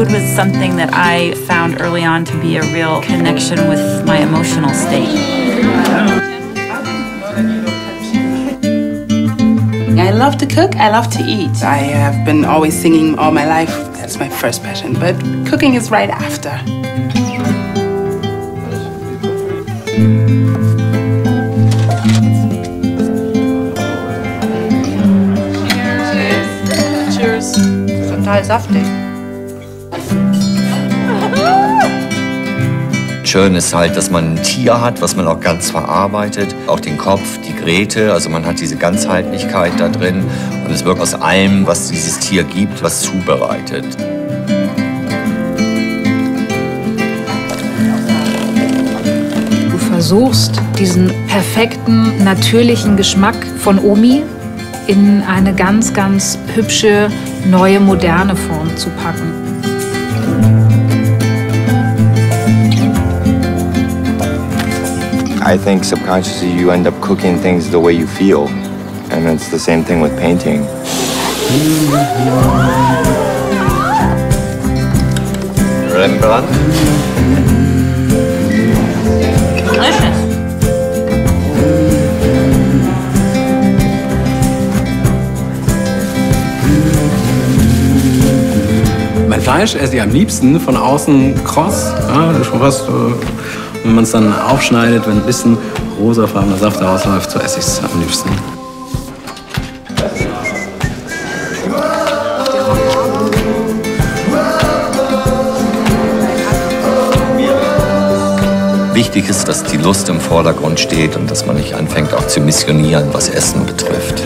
food was something that I found early on to be a real connection with my emotional state. I love to cook, I love to eat. I have been always singing all my life. That's my first passion, but cooking is right after. Cheers. Cheers. Total saftig. Schön ist halt, dass man ein Tier hat, was man auch ganz verarbeitet. Auch den Kopf, die Gräte, also man hat diese Ganzheitlichkeit da drin. Und es wird aus allem, was dieses Tier gibt, was zubereitet. Du versuchst, diesen perfekten, natürlichen Geschmack von Omi in eine ganz, ganz hübsche, neue, moderne Form zu packen. I think subconsciously you end up cooking things the way you feel. And it's the same thing with painting. Rembrandt. Mein Fleisch esse ich am liebsten von außen kross, ja, schon fast, äh, wenn man es dann aufschneidet, wenn ein bisschen rosafarbener Saft rausläuft, so esse ich es am liebsten. Wichtig ist, dass die Lust im Vordergrund steht und dass man nicht anfängt auch zu missionieren, was Essen betrifft.